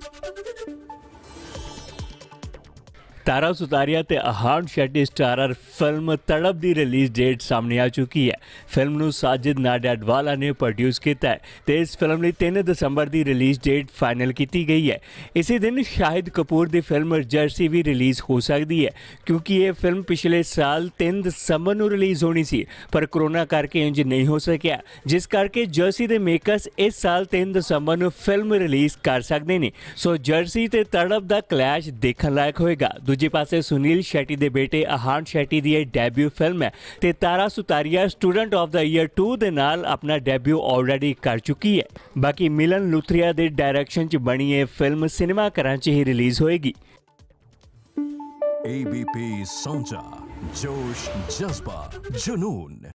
ハハハハ! ਤਾਰਾ ਸੁਤਾਰੀਆ ਤੇ Ahan Shetty starrer film Tadap ਦੀ release date ਸਾਹਮਣੇ ਆ ਚੁੱਕੀ ਹੈ। ਫਿਲਮ ਨੂੰ ਸਾਜਿਦ ਨਾਡਿਆਡਵਾਲਾ ਨੇ ਪ੍ਰੋਡਿਊਸ ਕੀਤਾ ਹੈ ਤੇ ਇਸ ਫਿਲਮ ਲਈ 3 ਦਸੰਬਰ ਦੀ ਰਿਲੀਜ਼ ਡੇਟ ਫਾਈਨਲ ਕੀਤੀ ਗਈ ਹੈ। ਇਸੇ ਦਿਨ ਸ਼ਾਹਿਦ ਕਪੂਰ ਦੀ ਫਿਲਮ ਜਰਸੀ ਵੀ ਰਿਲੀਜ਼ ਹੋ ਸਕਦੀ ਹੈ, ਕਿਉਂਕਿ ਇਹ ਫਿਲਮ ਪਿਛਲੇ ਸਾਲ 3 ਦਸੰਬਰ ਨੂੰ ਰਿਲੀਜ਼ ਹੋਣੀ ਸੀ, ਪਰ ਕਰੋਨਾ ਕਰਕੇ ਇੰਜ ਨਹੀਂ ਹੋ ਸਕਿਆ। ਜਿਸ ਕਰਕੇ ਜਰਸੀ ਦੇ ਮੇਕਰਸ ਇਸ ਸਾਲ 3 ਦਸੰਬਰ ਨੂੰ ਫਿਲਮ ਰਿਲੀਜ਼ ਕਰ ਸਕਦੇ ਨੇ। ਸੋ ਜਰਸੀ ਤੇ ਤੜਪ ਦਾ ਕਲੈਸ਼ ਦੇਖਣ ਲਾਇਕ ਹੋਏਗਾ। ਦੂਜੇ ਪਾਸੇ ਸੁਨੀਲ ਸ਼ੈਟੀ ਦੇ ਬੇਟੇ ਆਹਾਨ ਸ਼ੈਟੀ ਦੀ ਇਹ ਡੈਬਿਊ ਫਿਲਮ ਹੈ ਤੇ Tara Sutaria student of the year 2 ਦੇ ਨਾਲ ਆਪਣਾ ਡੈਬਿਊ ਆਲਰੇਡੀ ਕਰ ਚੁੱਕੀ ਹੈ। ਬਾਕੀ ਮਿਲਨ ਲੁਥਰੀਆ ਦੇ ਡਾਇਰੈਕਸ਼ਨ 'ਚ ਬਣੀ ਇਹ ਫਿਲਮ ਸਿਨੇਮਾ ਘਰਾਂ 'ਚ ਹੀ ਰਿਲੀਜ਼ ਹੋਏਗੀ। ABP ਸਾਂਝਾ ਜੋਸ਼ ਜਜ਼ਬਾ ਜਨੂਨ